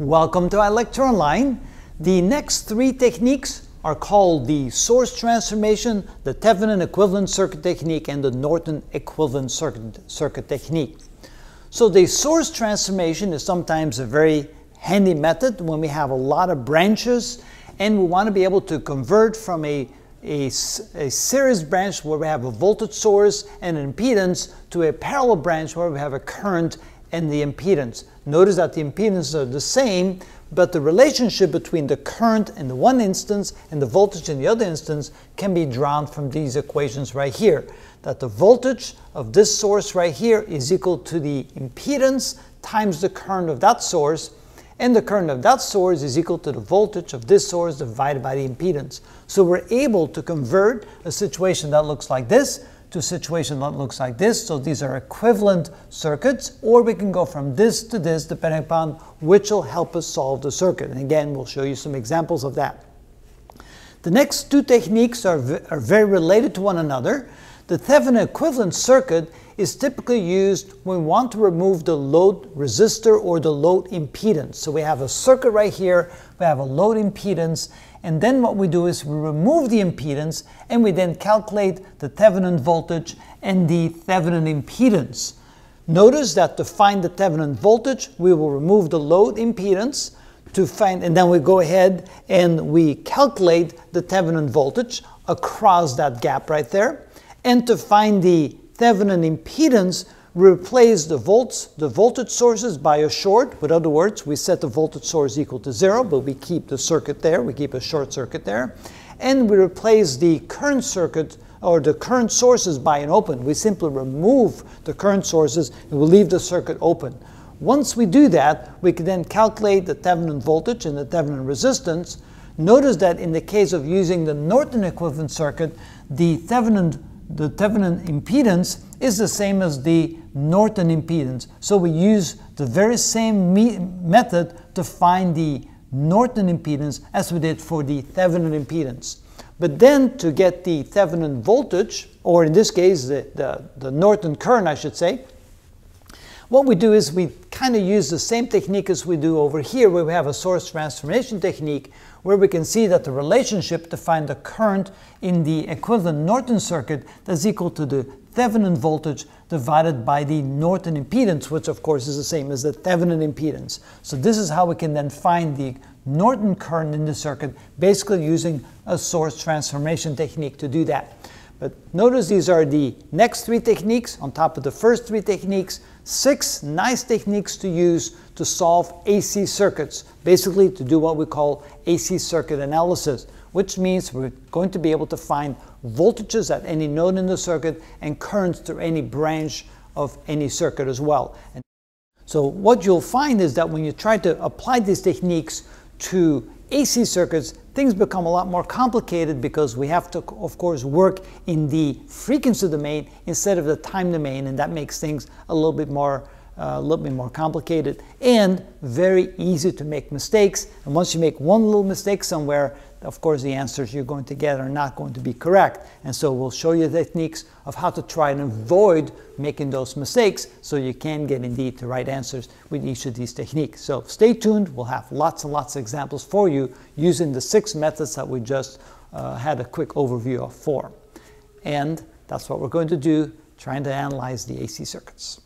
Welcome to iLectureOnline. The next three techniques are called the source transformation, the Thevenin equivalent circuit technique, and the Norton equivalent circuit, circuit technique. So the source transformation is sometimes a very handy method when we have a lot of branches and we want to be able to convert from a, a, a series branch where we have a voltage source and an impedance to a parallel branch where we have a current and the impedance. Notice that the impedances are the same, but the relationship between the current in the one instance and the voltage in the other instance can be drawn from these equations right here. That the voltage of this source right here is equal to the impedance times the current of that source, and the current of that source is equal to the voltage of this source divided by the impedance. So we're able to convert a situation that looks like this to a situation that looks like this. So these are equivalent circuits, or we can go from this to this depending upon which will help us solve the circuit. And again, we'll show you some examples of that. The next two techniques are, are very related to one another. The Thevenin equivalent circuit is typically used when we want to remove the load resistor or the load impedance. So we have a circuit right here, we have a load impedance, and then what we do is we remove the impedance and we then calculate the Thevenin voltage and the Thevenin impedance. Notice that to find the Thevenin voltage, we will remove the load impedance to find, and then we go ahead and we calculate the Thevenin voltage across that gap right there. And to find the Thevenin impedance, replace the volts, the voltage sources by a short. In other words, we set the voltage source equal to zero, but we keep the circuit there, we keep a short circuit there. And we replace the current circuit or the current sources by an open. We simply remove the current sources and we leave the circuit open. Once we do that, we can then calculate the Thevenin voltage and the Thevenin resistance. Notice that in the case of using the Norton equivalent circuit, the Thevenin the Thevenin impedance is the same as the Norton impedance. So we use the very same me method to find the Norton impedance as we did for the Thevenin impedance. But then to get the Thevenin voltage, or in this case the, the, the Norton current I should say, what we do is we kind of use the same technique as we do over here where we have a source transformation technique where we can see that the relationship to find the current in the equivalent Norton circuit is equal to the Thevenin voltage divided by the Norton impedance, which of course is the same as the Thevenin impedance. So this is how we can then find the Norton current in the circuit, basically using a source transformation technique to do that. But notice these are the next three techniques on top of the first three techniques. Six nice techniques to use to solve AC circuits, basically to do what we call AC circuit analysis, which means we're going to be able to find voltages at any node in the circuit and currents through any branch of any circuit as well. And so what you'll find is that when you try to apply these techniques to AC circuits, things become a lot more complicated because we have to, of course, work in the frequency domain instead of the time domain, and that makes things a little bit more a little bit more complicated and very easy to make mistakes. And once you make one little mistake somewhere, of course the answers you're going to get are not going to be correct. And so we'll show you techniques of how to try and avoid making those mistakes so you can get indeed the right answers with each of these techniques. So stay tuned. We'll have lots and lots of examples for you using the six methods that we just uh, had a quick overview of for. And that's what we're going to do, trying to analyze the AC circuits.